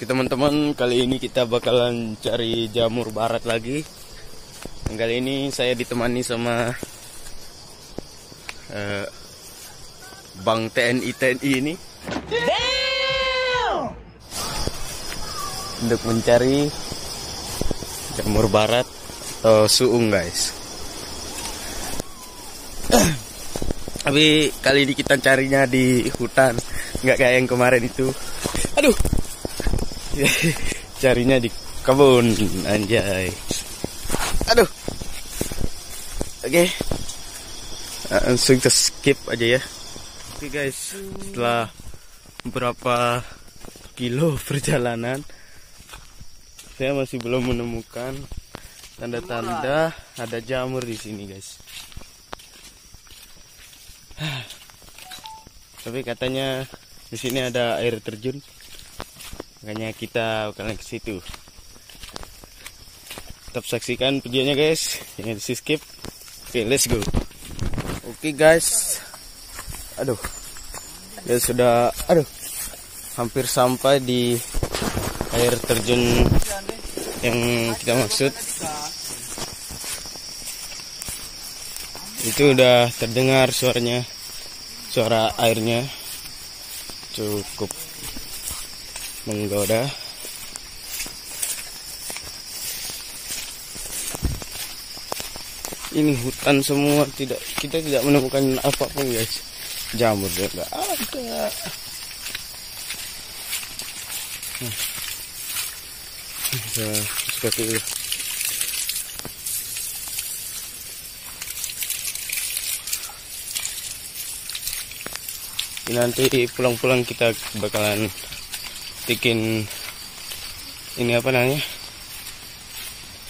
Oke teman-teman, kali ini kita bakalan cari jamur barat lagi. Kali ini saya ditemani sama uh, Bang TNI TNI ini. Untuk mencari jamur barat atau suung guys. Tapi kali ini kita carinya di hutan, nggak kayak yang kemarin itu. Aduh, carinya di kebun anjay. Aduh. Oke. Okay. langsung kita skip aja ya. Oke okay, guys. Setelah beberapa kilo perjalanan saya masih belum menemukan tanda-tanda ada jamur di sini guys. Tapi katanya di sini ada air terjun makanya kita bakalan ke situ. Tetap saksikan videonya guys. Jangan di skip. Oke okay, let's go. Oke okay, guys. Aduh. Ya sudah aduh. Hampir sampai di air terjun yang kita maksud. Itu udah terdengar suaranya suara airnya. Cukup menggoda. Ini hutan semua tidak kita tidak menemukan apa pun guys. Jamur nggak ada. Hmm. seperti itu. Nanti pulang-pulang kita bakalan bikin ini apa namanya?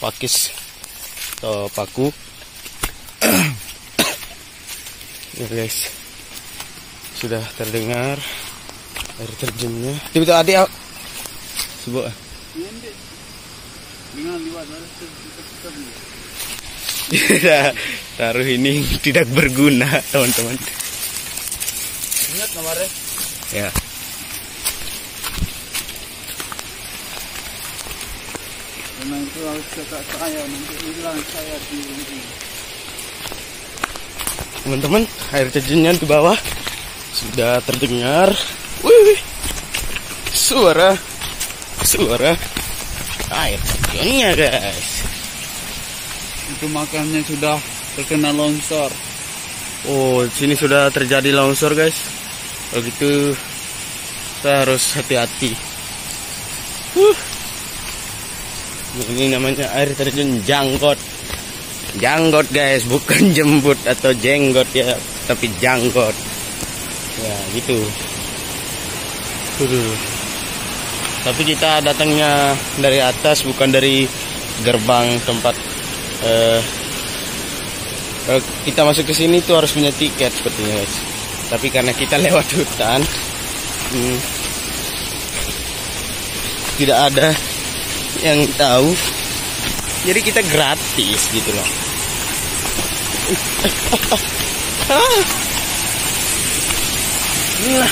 Pakis atau paku. Ya guys sudah terdengar air terjunnya. Tiba-tiba adik sebuah taruh ini tidak berguna teman-teman. Ingat nomornya ya Memang itu harus kakak saya nanti bilang saya di ini. Teman-teman, air terjunnya di bawah sudah terdengar. Wih, suara, suara air terjunnya guys. Itu makamnya sudah terkena longsor. Oh, sini sudah terjadi longsor guys. Kalau gitu, saya harus hati-hati. Uh ini namanya air terjun janggot janggot guys bukan jembut atau jenggot ya tapi janggot ya gitu. Uh. tapi kita datangnya dari atas bukan dari gerbang tempat uh, kalau kita masuk ke sini tuh harus punya tiket sepertinya guys. Tapi karena kita lewat hutan hmm, tidak ada yang tahu. Jadi kita gratis gitu loh. Nah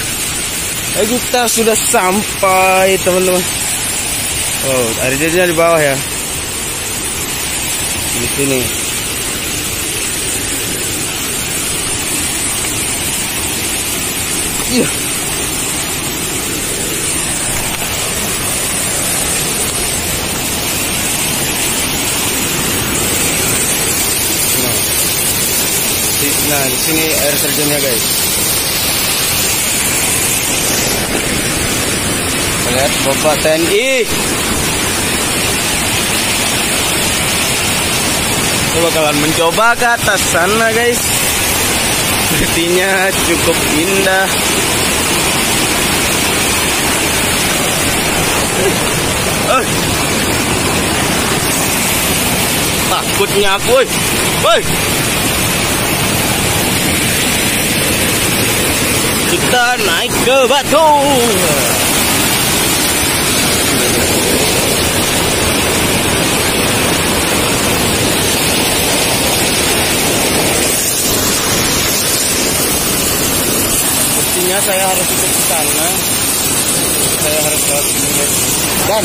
kita sudah sampai teman-teman. Oh ada jadinya di bawah ya. Di sini. Iya Nah, di sini air terjunnya, guys. Lihat Bapak TNI. Kita bakalan mencoba ke atas sana, guys. Sepertinya cukup indah. Eh. Takutnya aku. Woi. Kita naik ke batu. Sepertinya saya harus ikut ke sana. saya harus lewat sini dan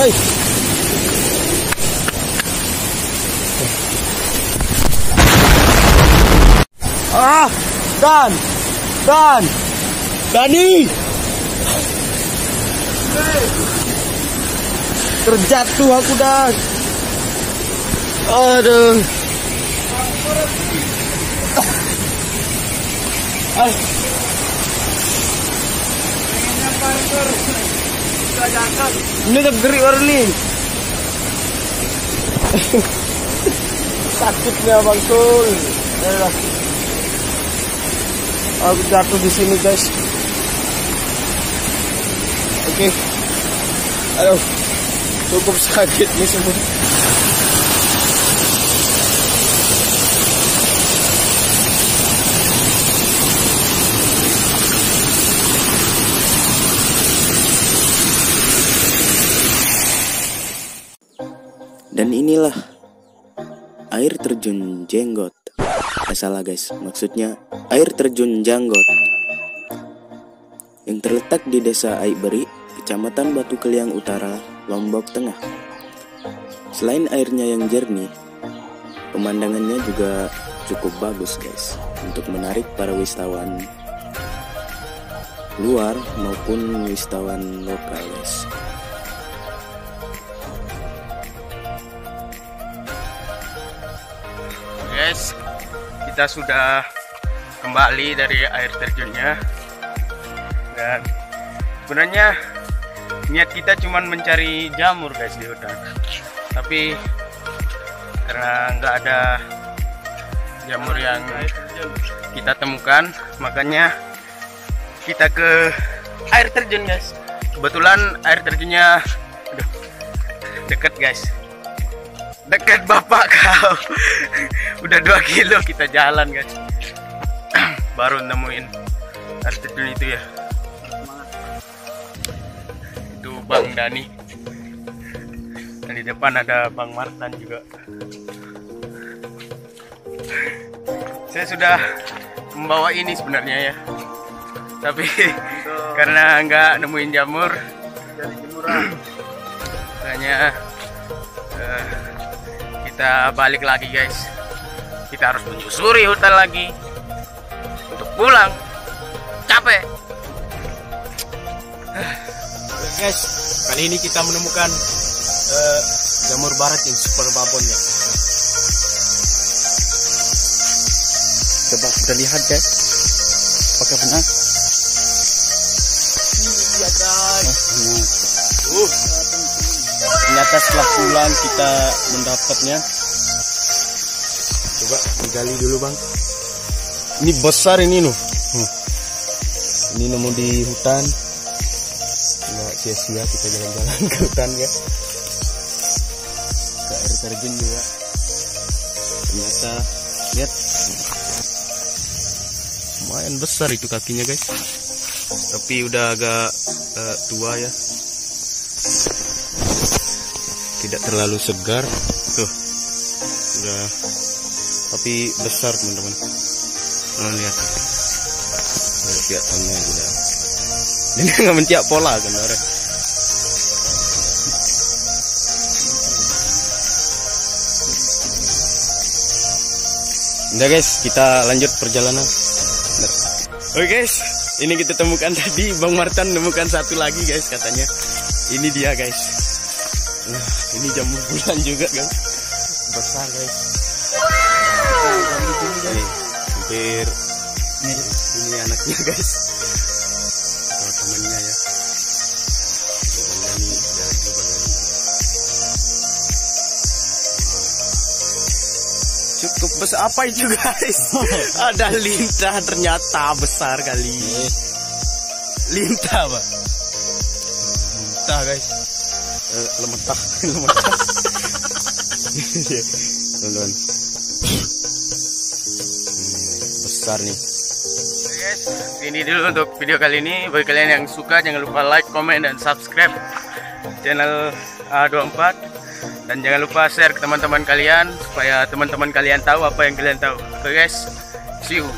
Hey! Ah, Dan, Dan, Dani. Terjatuh aku Dan. Aduh. Ah. Ini negeri Orlin. Sakitnya Bang Sul. Yalah. Aku jatuh di sini, guys. Oke. Aduh. Cukup sakit nih semua. Dan inilah air terjun jenggot. Eh salah guys, maksudnya air terjun janggot. Yang terletak di desa Aiberi, kecamatan Batu Keliang Utara, Lombok Tengah. Selain airnya yang jernih, pemandangannya juga cukup bagus guys untuk menarik para wisatawan luar maupun wisatawan lokal guys. Guys, kita sudah kembali dari air terjunnya. Dan sebenarnya niat kita cuma mencari jamur guys di hutan. Tapi karena nggak ada jamur yang kita temukan, makanya kita ke air terjun guys. Kebetulan air terjunnya deket guys dekat bapak kau. Udah dua kilo kita jalan guys. Baru nemuin terjun itu ya. Itu bang Dani. Dan di depan ada bang Martan juga. Saya sudah membawa ini sebenarnya ya. Tapi karena nggak nemuin jamur eh, kita balik lagi guys. Kita harus menyusuri hutan lagi. Untuk pulang. Capek. Guys. Kali ini kita menemukan eh, jamur barat yang super babon ya. Coba kita lihat guys. Apakah benar ternyata setelah pulang kita mendapatnya? Coba digali dulu bang. Ini besar ini nuh. Hmm. ini nemu di hutan. Nggak sia-sia kita jalan-jalan ke hutan ya. Ke air terjun juga. Ternyata lihat. Lumayan besar itu kakinya guys. Tapi udah agak eh, tua ya tidak terlalu segar. Tuh. Udah. Tapi besar teman-teman. Kalian lihat. Tuh, lihat tangannya udah. Ini nggak menciak pola kan orang Udah guys, kita lanjut perjalanan. Oke guys, ini kita temukan tadi. Bang Martan nemukan satu lagi guys katanya. Ini dia guys. Nah, ini jamur bulan juga guys. Besar guys. Nih, hampir mirip ini anaknya guys. Atau temannya ya. Temannya nih dari Bang Dani. Cukup besar apa itu guys? Ada lintah ternyata besar kali. Lintah, Pak. Lintah, guys. Lemetah, lemetah. Teman-teman. Hmm, besar nih. guys, ini dulu untuk video kali ini. Bagi kalian yang suka jangan lupa like, comment dan subscribe channel A24 Dan jangan lupa share ke teman-teman kalian supaya teman-teman kalian tahu apa yang kalian tahu. Oke guys, see you.